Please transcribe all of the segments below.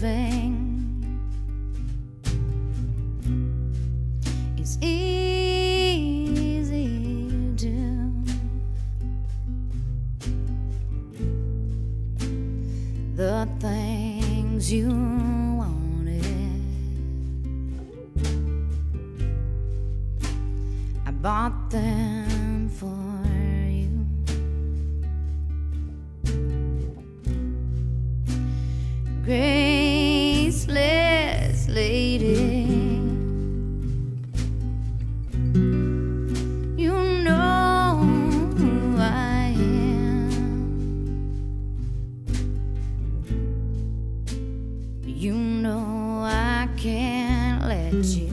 living is easy to do. The things you wanted, I bought them for you. Let you.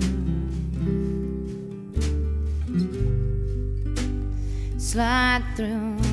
Slide through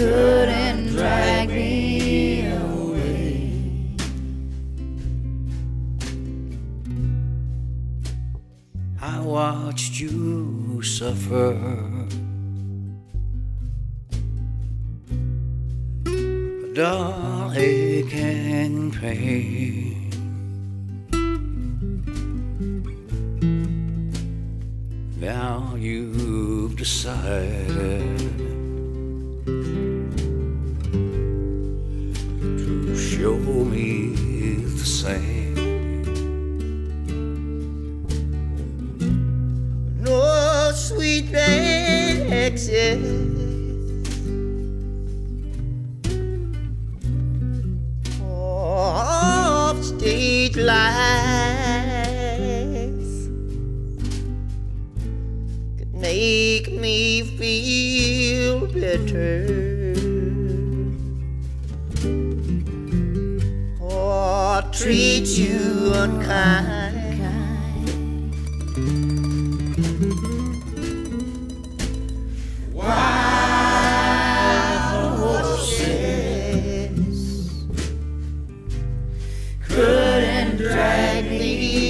couldn't drag me away. I watched you suffer. Dull ache and pain. Now you've decided show me the same. no sweet exit. Off lights could make me feel better. Treat you unkind. Wild horses Couldn't drag me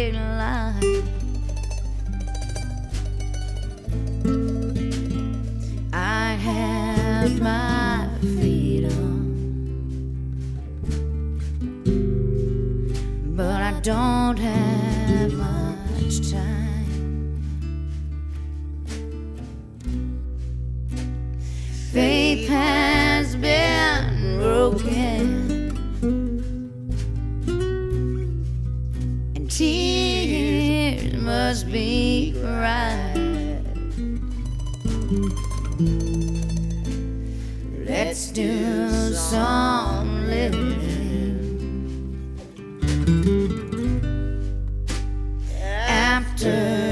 my freedom, but I don't have much time. Faith has Let's do some living. After